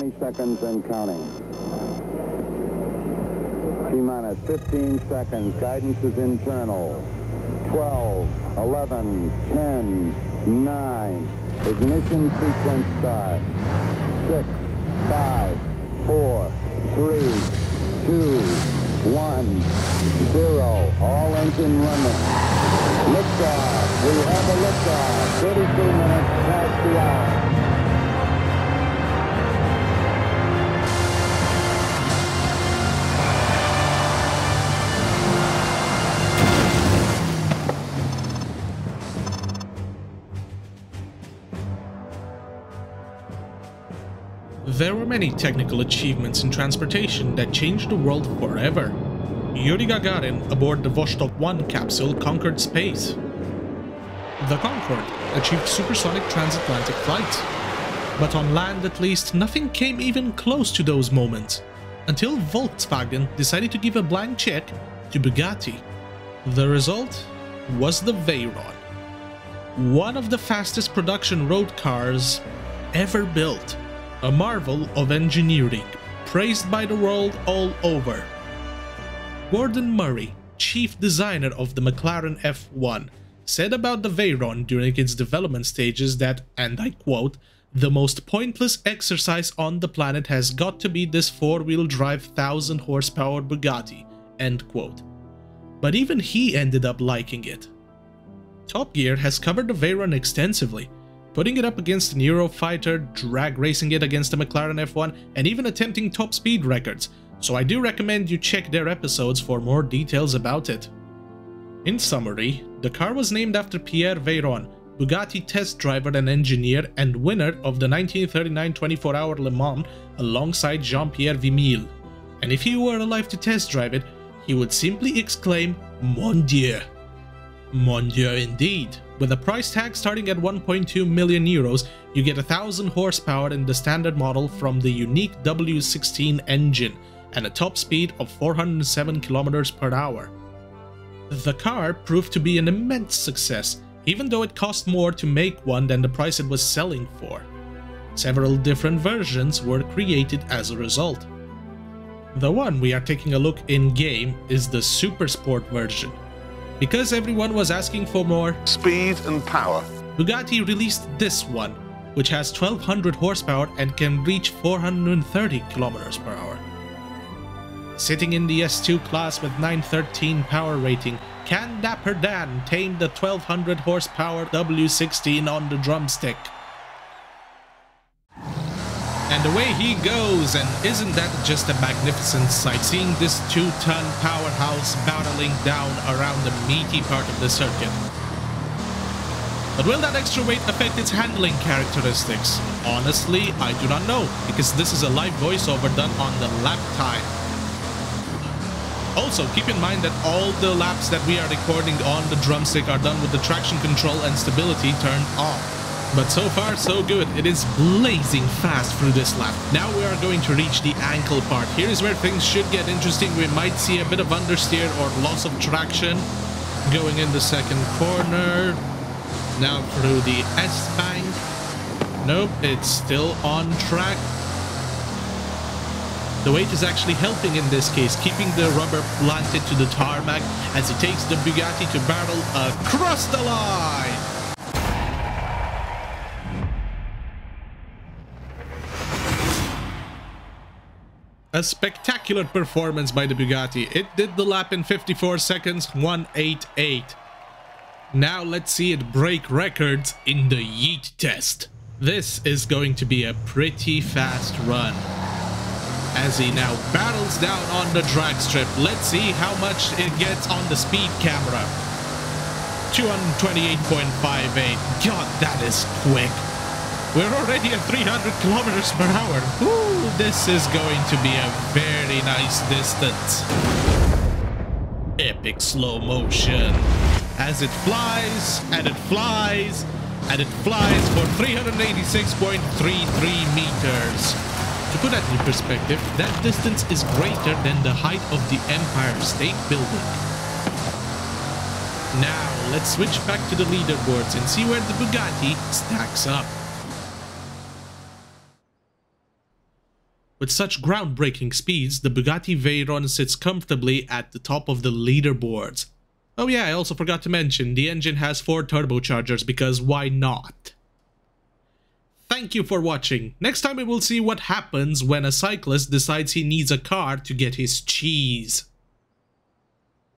20 seconds and counting. T-minus 15 seconds. Guidance is internal. 12, 11, 10, 9. Ignition sequence start. 6, 5, 4, 3, 2, 1, 0. All engine running. Liftoff. We have a liftoff. 32 minutes past the hour. There were many technical achievements in transportation that changed the world forever. Yuri Gagarin aboard the Vostok 1 capsule conquered space. The Concorde achieved supersonic transatlantic flights. But on land at least, nothing came even close to those moments, until Volkswagen decided to give a blank check to Bugatti. The result was the Veyron, one of the fastest production road cars ever built a marvel of engineering, praised by the world all over. Gordon Murray, chief designer of the McLaren F1, said about the Veyron during its development stages that, and I quote, the most pointless exercise on the planet has got to be this four-wheel drive 1000 horsepower Bugatti, end quote. But even he ended up liking it. Top Gear has covered the Veyron extensively, putting it up against an Eurofighter, drag racing it against a McLaren F1, and even attempting top speed records, so I do recommend you check their episodes for more details about it. In summary, the car was named after Pierre Veyron, Bugatti test driver and engineer and winner of the 1939 24-hour Le Mans alongside Jean-Pierre Wimille. And if he were alive to test drive it, he would simply exclaim, Mon Dieu! Mon Dieu indeed. With a price tag starting at 1.2 million euros, you get 1000 horsepower in the standard model from the unique W16 engine and a top speed of 407 kilometers per hour. The car proved to be an immense success, even though it cost more to make one than the price it was selling for. Several different versions were created as a result. The one we are taking a look in-game is the Super Sport version, because everyone was asking for more speed and power, Bugatti released this one, which has 1200 horsepower and can reach 430 kilometers per hour. Sitting in the S2 class with 913 power rating, can Dapper Dan tame the 1200 horsepower W16 on the drumstick? And away he goes, and isn't that just a magnificent sight, seeing this two-ton powerhouse battling down around the meaty part of the circuit. But will that extra weight affect its handling characteristics? Honestly, I do not know, because this is a live voiceover done on the lap time. Also, keep in mind that all the laps that we are recording on the drumstick are done with the traction control and stability turned off. But so far, so good. It is blazing fast through this lap. Now we are going to reach the ankle part. Here is where things should get interesting. We might see a bit of understeer or loss of traction going in the second corner. Now through the S-bank. Nope, it's still on track. The weight is actually helping in this case, keeping the rubber planted to the tarmac as it takes the Bugatti to barrel across the line. A spectacular performance by the Bugatti. It did the lap in 54 seconds, 188. Now let's see it break records in the Yeet test. This is going to be a pretty fast run. As he now battles down on the drag strip, let's see how much it gets on the speed camera. 228.58. God, that is quick. We're already at 300 kilometers per hour. Ooh, this is going to be a very nice distance. Epic slow motion. As it flies, and it flies, and it flies for 386.33 meters. To put that in perspective, that distance is greater than the height of the Empire State Building. Now, let's switch back to the leaderboards and see where the Bugatti stacks up. With such groundbreaking speeds, the Bugatti Veyron sits comfortably at the top of the leaderboards. Oh yeah, I also forgot to mention, the engine has 4 turbochargers because why not? Thank you for watching. Next time we will see what happens when a cyclist decides he needs a car to get his cheese.